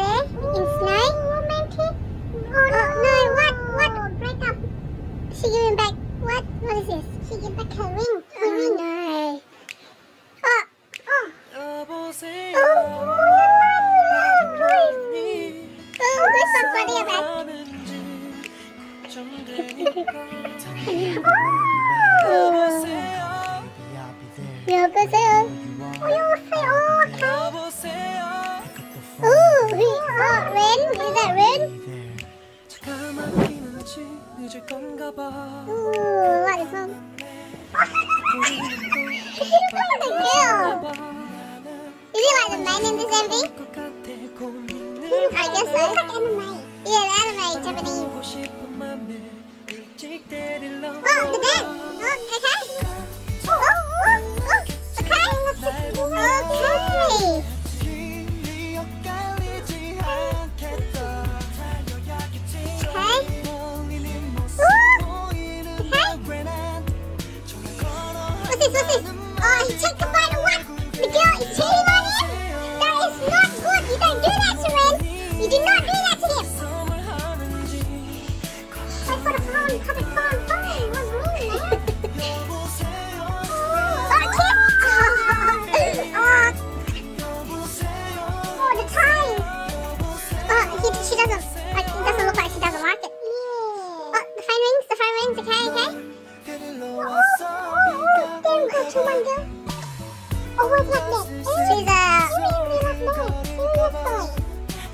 in? Oh, no. Uh, no, what? What? Break. She giving back. What? What is this? She giving back her ring. Oh, ring. No. Oh. Oh. Oh. Oh, there's somebody about. oh. 여보세요. 어, 여보세요. Is that rain? Ooh, like this. Is it like the man in the? I guess. It's anime. Yeah, anime, Japanese. 걸어 What's this? Oh, where's that net?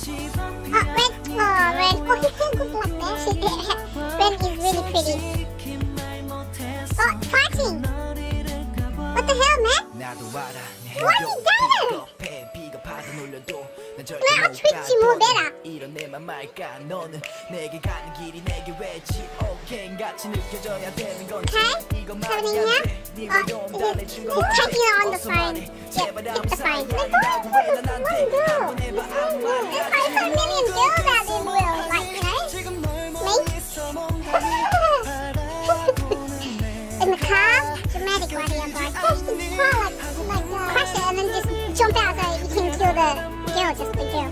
She's uh. Oh, red. Oh, red. Oh, his hair good like that. She's red is really pretty. Oh, fighting. What the hell, man? 나도 알아 내 Why you done it? 비겁해 비겁하다 놀려도 난 절대 Man, I'll 못 treat you more 가둬. better. 이런 내맘 말까 너는 내게 가는 길이 내게 왜지 오케이 같이 느껴져야 되는 건지 Okay. 이것만이 Happening 안돼 Uh, on the. Yep, the don't do this one girl. This one girl. There's girls the. Like, you know? The car, dramatic like it and then just jump out so you can kill the girl, just the girl.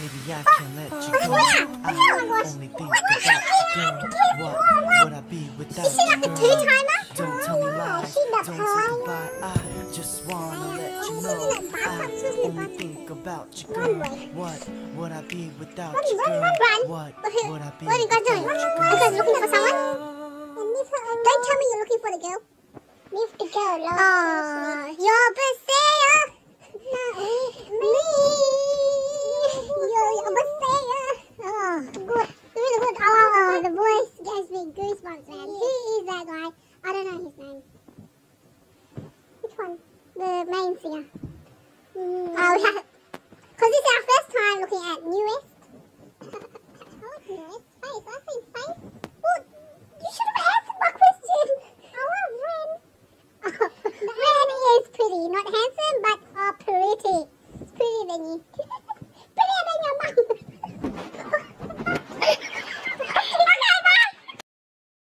Baby, I can't let you go. I only think about you, girl. What would I be without you, girl? Don't tell me lies. Don't say goodbye. I just wanna let you know. I only think about you, girl. What would I be without you, girl? What would I be without you, girl? Are you guys you looking for someone? Don't tell me you're looking for the girl. Leave the girl. Aww, you're Brazil. Me. the main singer. Mm. Oh, because this is our first time looking at NU'EST. I like NU'EST face. I think